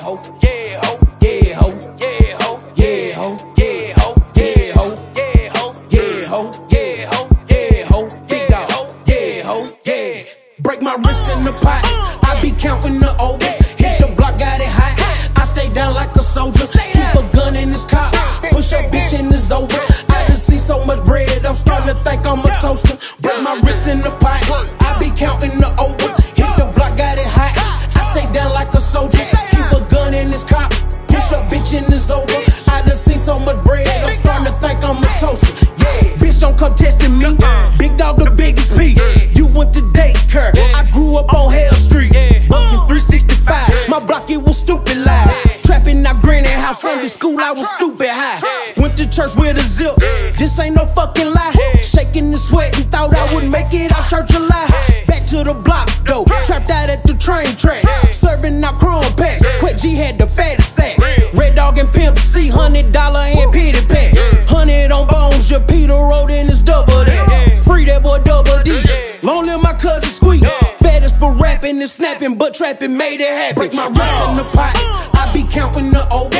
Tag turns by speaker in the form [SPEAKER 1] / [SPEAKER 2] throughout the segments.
[SPEAKER 1] yeah, ho, yeah, ho, yeah, ho, yeah, ho, yeah, ho, yeah, ho, yeah, ho, yeah, ho, yeah, ho, yeah, ho, yeah, ho, Big Dawg, yeah, ho, yeah. Break my wrist in the pot, I be counting the overs. Hit the block, got it hot. I stay down school I was stupid high. Went to church with a zip. This ain't no fucking lie. Shaking the sweat and thought I would make it out church alive. Back to the block though. Trapped out at the train track. Serving out crumb packs. Quick G had the fattest sack. Red dog and pimp C, hundred dollar and pity pack. Hundred on bones, your Peter road in his double that. Free that boy double D. Long live my cousin Squeak. Fattest for rapping and snapping, but trapping made it happen. Break my wrist in the pot. I be counting the overs.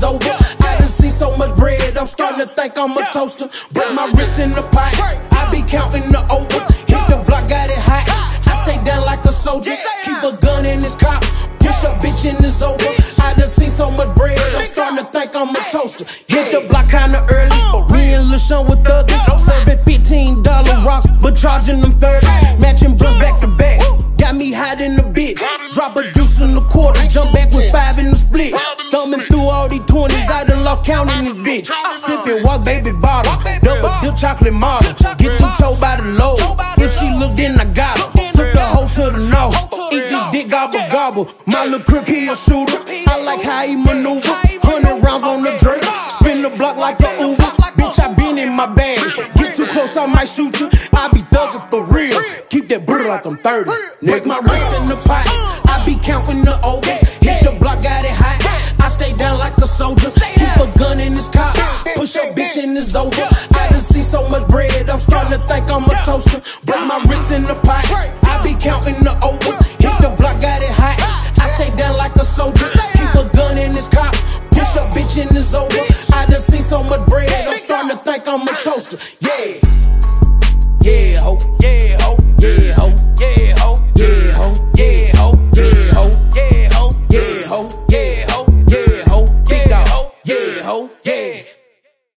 [SPEAKER 1] His over. I done see so much bread, I'm starting to think I'm a toaster. Break my wrist in the pot. I be counting the overs. Hit the block, got it hot. I stay down like a soldier. Keep a gun in his car. Push a bitch in his over. I done see so much bread, I'm starting to think I'm a toaster. Hit the block kinda early. Me and LaShawn with thuggin'. Serving $15 rocks, but charging them 30. Matching bros back to back. Got me hot in the bitch. Drop a deuce in the quarter. Jump back with five in the split. Thumbing through 20s. I done lost count in this bitch. Sippin' walk baby bottle. Double dip chocolate model. Get them toe by the load. If she look, then I got her. Took the hoe to the nose. Eat this dick gobble gobble. My little crip, he a shooter. I like how he maneuver. Hundred rounds on the Draco. Spin the block like a Uber. Bitch, I been in my bag. Get too close, I might shoot you. I be thuggin' for real. Keep that brr like I'm 30. Break my wrist in the pot. I be counting the overs. Hit the block, got it down like a soldier. Keep a gun in his car. Push a bitch in his over. I done see so much bread, I'm starting to think I'm a toaster. Break my wrist in the pot. I be counting the overs. Hit the block, got it hot. I stay down like a soldier. Keep a gun in his car. Push a bitch in his over. I done see so much bread, I'm starting to think I'm a toaster.